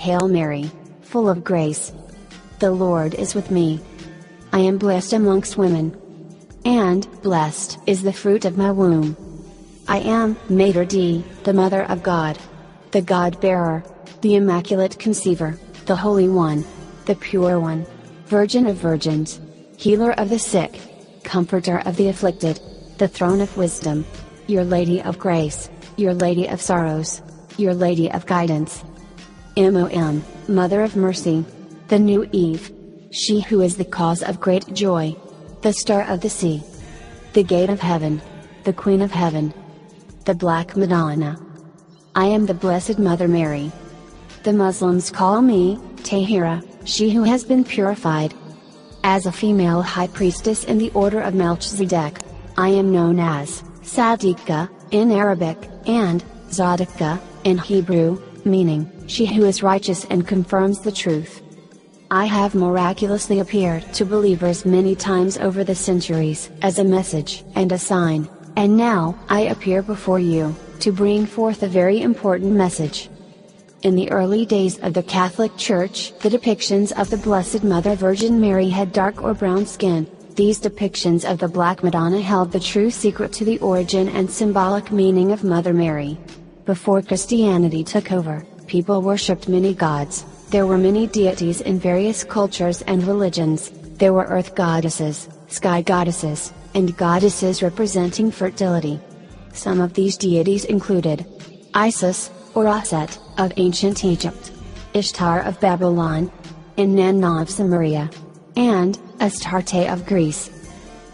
Hail Mary, full of grace. The Lord is with me. I am blessed amongst women. And, blessed is the fruit of my womb. I am, Mater Dei, the Mother of God. The God bearer, the Immaculate Conceiver, the Holy One, the Pure One, Virgin of Virgins, Healer of the sick, Comforter of the afflicted, the Throne of Wisdom, Your Lady of Grace, Your Lady of Sorrows, Your Lady of Guidance. MOM, Mother of Mercy, the New Eve, she who is the cause of great joy, the Star of the Sea, the Gate of Heaven, the Queen of Heaven, the Black Madonna. I am the Blessed Mother Mary. The Muslims call me, Tahira, she who has been purified. As a female high priestess in the order of Melchizedek, I am known as, Sadiqa, in Arabic, and, Zadika, in Hebrew, meaning, she who is righteous and confirms the truth. I have miraculously appeared to believers many times over the centuries as a message and a sign, and now I appear before you, to bring forth a very important message. In the early days of the Catholic Church, the depictions of the Blessed Mother Virgin Mary had dark or brown skin. These depictions of the Black Madonna held the true secret to the origin and symbolic meaning of Mother Mary. Before Christianity took over, people worshipped many gods. There were many deities in various cultures and religions. There were earth goddesses, sky goddesses, and goddesses representing fertility. Some of these deities included Isis, or Aset, of ancient Egypt, Ishtar of Babylon, Inanna of Samaria, and Astarte of Greece.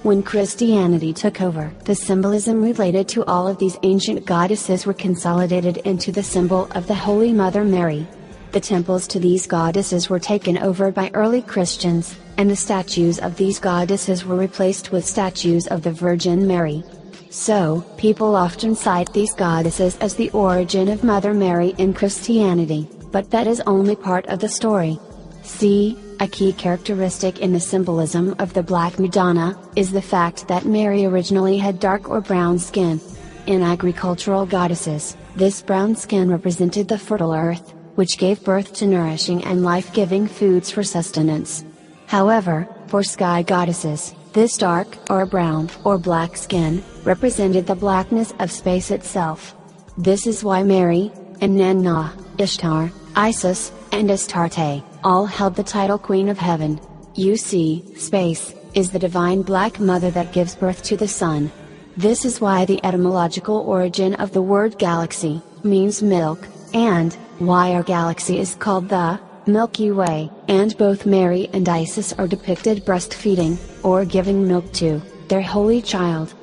When Christianity took over, the symbolism related to all of these ancient goddesses were consolidated into the symbol of the Holy Mother Mary. The temples to these goddesses were taken over by early Christians, and the statues of these goddesses were replaced with statues of the Virgin Mary. So, people often cite these goddesses as the origin of Mother Mary in Christianity, but that is only part of the story. See, a key characteristic in the symbolism of the Black Madonna, is the fact that Mary originally had dark or brown skin. In agricultural goddesses, this brown skin represented the fertile earth, which gave birth to nourishing and life-giving foods for sustenance. However, for sky goddesses, this dark, or brown, or black skin, represented the blackness of space itself. This is why Mary, Inanna, Ishtar, Isis, and Astarte, all held the title Queen of Heaven. You see, space, is the divine black mother that gives birth to the sun. This is why the etymological origin of the word galaxy, means milk, and, why our galaxy is called the, Milky Way, and both Mary and Isis are depicted breastfeeding, or giving milk to, their holy child.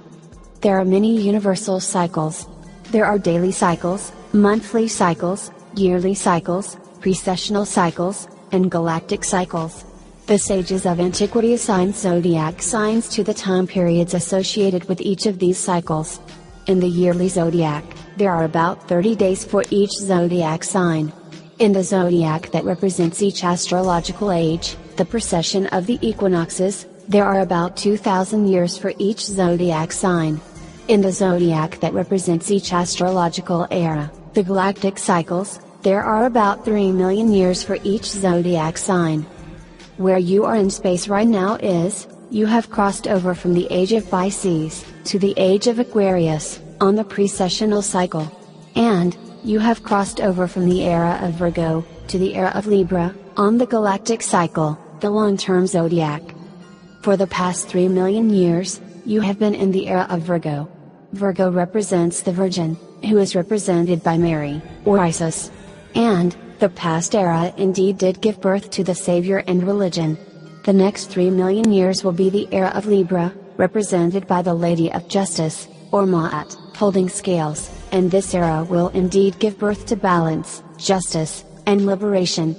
There are many universal cycles. There are daily cycles, monthly cycles, yearly cycles, precessional cycles, and galactic cycles. The sages of antiquity assigned zodiac signs to the time periods associated with each of these cycles. In the yearly zodiac, there are about 30 days for each zodiac sign. In the zodiac that represents each astrological age, the precession of the equinoxes, there are about 2000 years for each zodiac sign. In the zodiac that represents each astrological era, the galactic cycles, there are about 3 million years for each zodiac sign. Where you are in space right now is, you have crossed over from the age of Pisces, to the age of Aquarius, on the precessional cycle. And, you have crossed over from the era of Virgo, to the era of Libra, on the galactic cycle, the long-term zodiac. For the past 3 million years, you have been in the era of Virgo. Virgo represents the Virgin, who is represented by Mary, or Isis. And, the past era indeed did give birth to the Savior and religion. The next 3 million years will be the era of Libra, represented by the Lady of Justice, or Ma'at, holding scales and this era will indeed give birth to balance, justice, and liberation.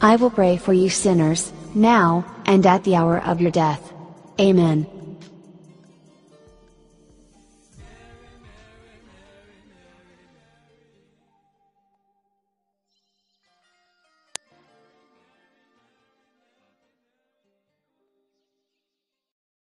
I will pray for you sinners, now, and at the hour of your death. Amen.